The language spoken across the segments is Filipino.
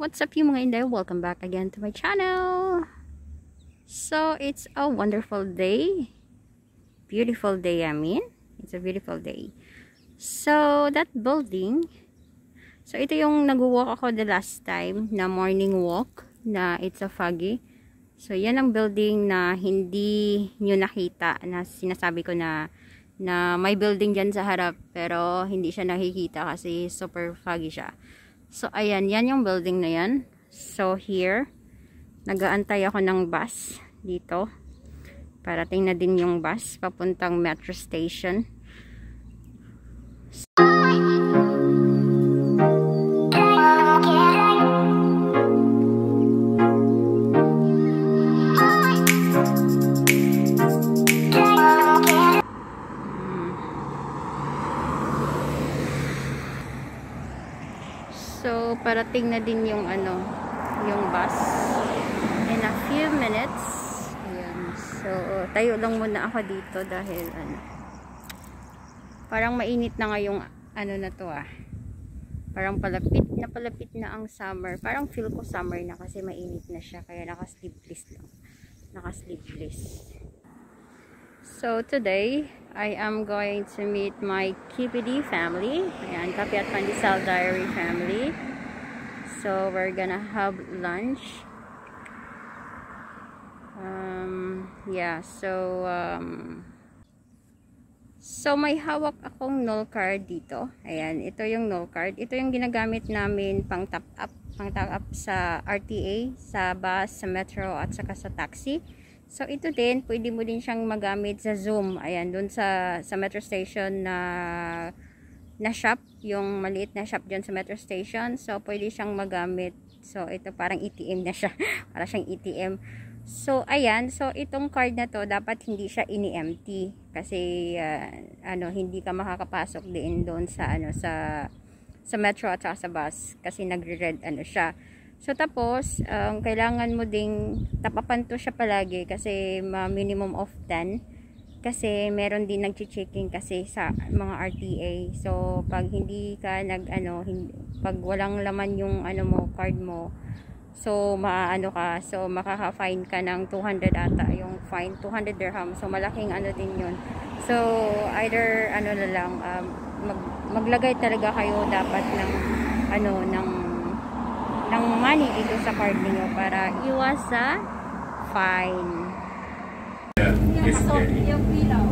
What's up you mga inday? Welcome back again to my channel. So, it's a wonderful day. Beautiful day, I mean. It's a beautiful day. So, that building, so ito yung nag-walk ako the last time na morning walk na it's a foggy. So, yan ang building na hindi nyo nakita na sinasabi ko na na may building dyan sa harap pero hindi siya nakikita kasi super foggy siya. So, ayan. Yan yung building na yan. So, here, nagaantay ako ng bus dito. Parating na din yung bus papuntang metro station. So, parating na din yung ano, yung bus. In a few minutes. Ayan. So, tayo lang muna ako dito dahil ano, parang mainit na nga yung ano na to ah. Parang palapit na palapit na ang summer. Parang feel ko summer na kasi mainit na siya. Kaya naka-sleeveless lang. Naka-sleeveless. So, today, I am going to meet my KPD family. Ayan, Kapi at Pandisal Diary family. So, we're gonna have lunch. Um, yeah, so, um, so may hawak akong null card dito. Ayan, ito yung null card. Ito yung ginagamit namin pang top up, pang top up sa RTA, sa bus, sa metro, at saka sa taxi. So, ito din, pwede mo din siyang magamit sa Zoom. Ayan, dun sa, sa metro station na, na shop, yung maliit na shop dyan sa metro station. So, pwede siyang magamit. So, ito parang ATM na siya. Para siyang ATM. So, ayan. So, itong card na to, dapat hindi siya ini-empty. Kasi, uh, ano, hindi ka makakapasok din doon sa, ano, sa, sa metro at sa bus. Kasi nagre-red, ano siya. So, tapos, um, kailangan mo ding tapapan to siya palagi kasi minimum of 10. Kasi meron din nag-checking kasi sa mga RTA. So, pag hindi ka nag, ano, hindi, pag walang laman yung, ano mo, card mo, so, maano ka, so, makaka-fine ka ng 200 ata yung fine, 200 dirham. So, malaking ano din yun. So, either, ano na lang, um, mag, maglagay talaga kayo dapat ng, ano, ng ng money dito sa card niyo para iwas sa fine. Yung pilaw.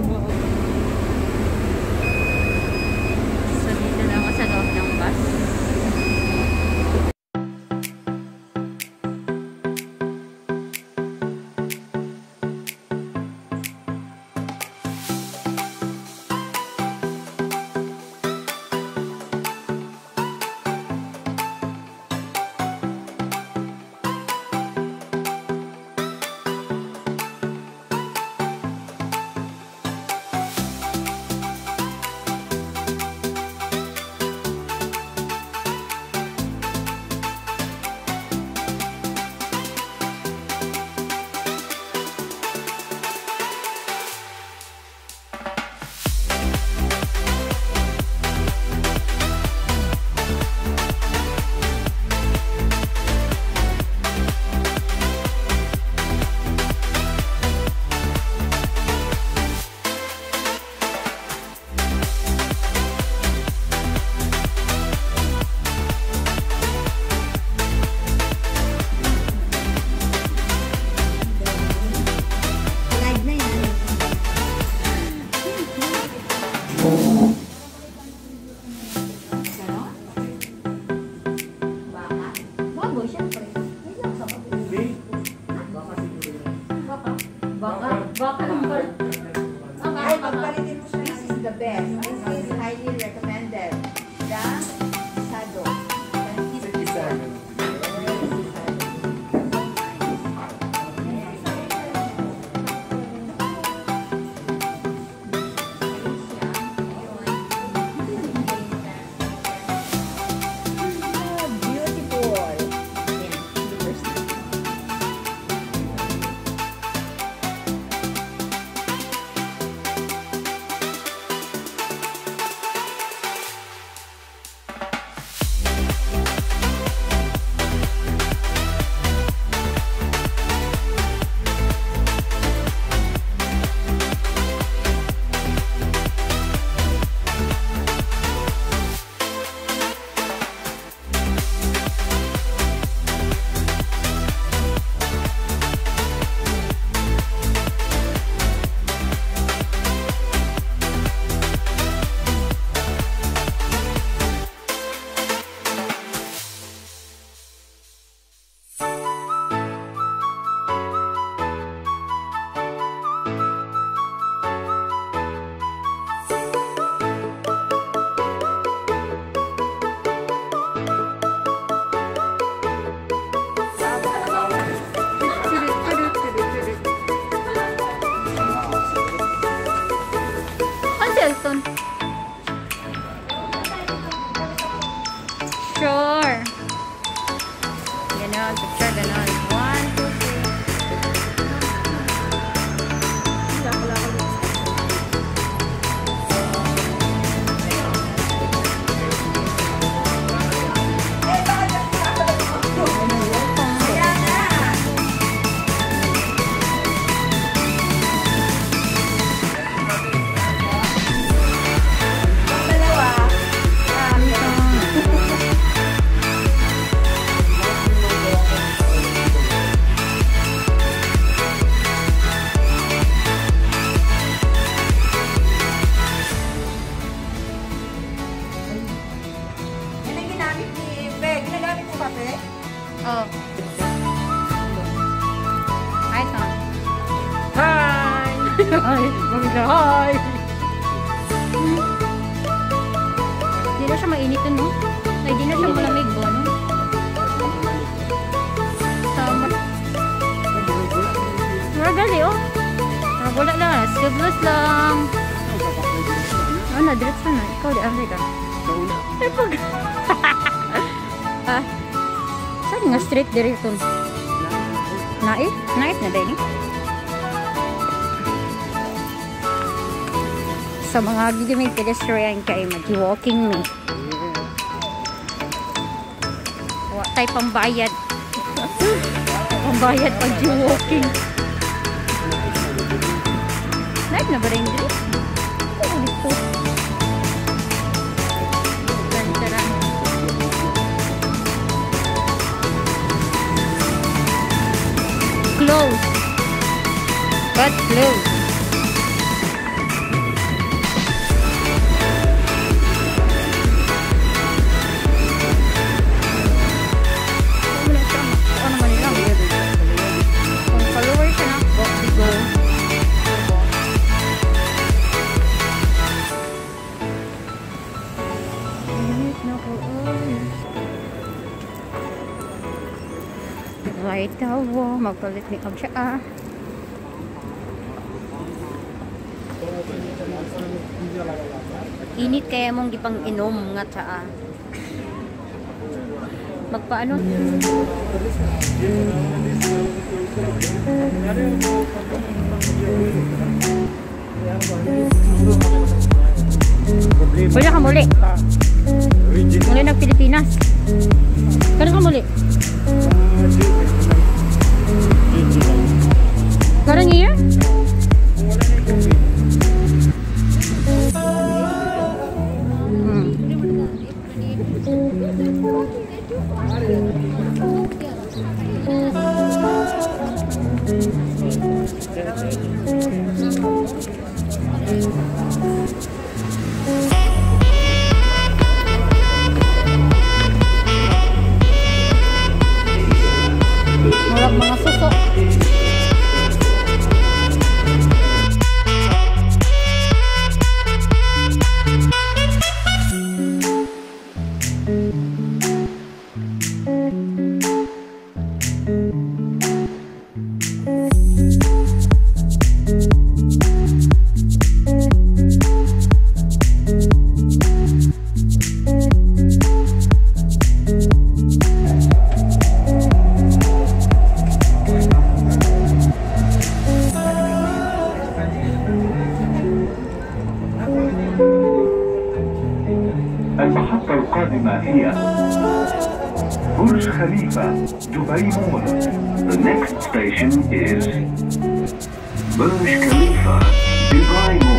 best. Saturn Wala lang. Sleeveless lang. Ano, diretso na. Ikaw, di Africa. Ay, pag... ah. Saan nga street direction? Nait? Nait na eh. Sa mga gigimig pedestrian kay mag-walking me. Wa tay pambayad. pambayad pag Night na ba rin dito? Close. But close. Oh. magpalit ni Kag siya, ah. Init kaya mong gipang inom nga tsaa. Magpaano? Wala ka muli. Muli ng Pilipinas. Kano ka muli? Karang here? المحطة القادمة هي برج خليفة دبي مول. The next station is برج خليفة دبي مول.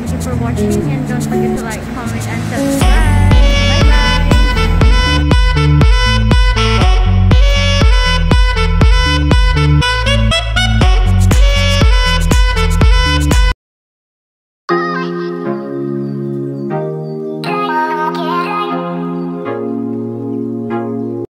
Thank you for watching and don't forget to like, comment, and subscribe.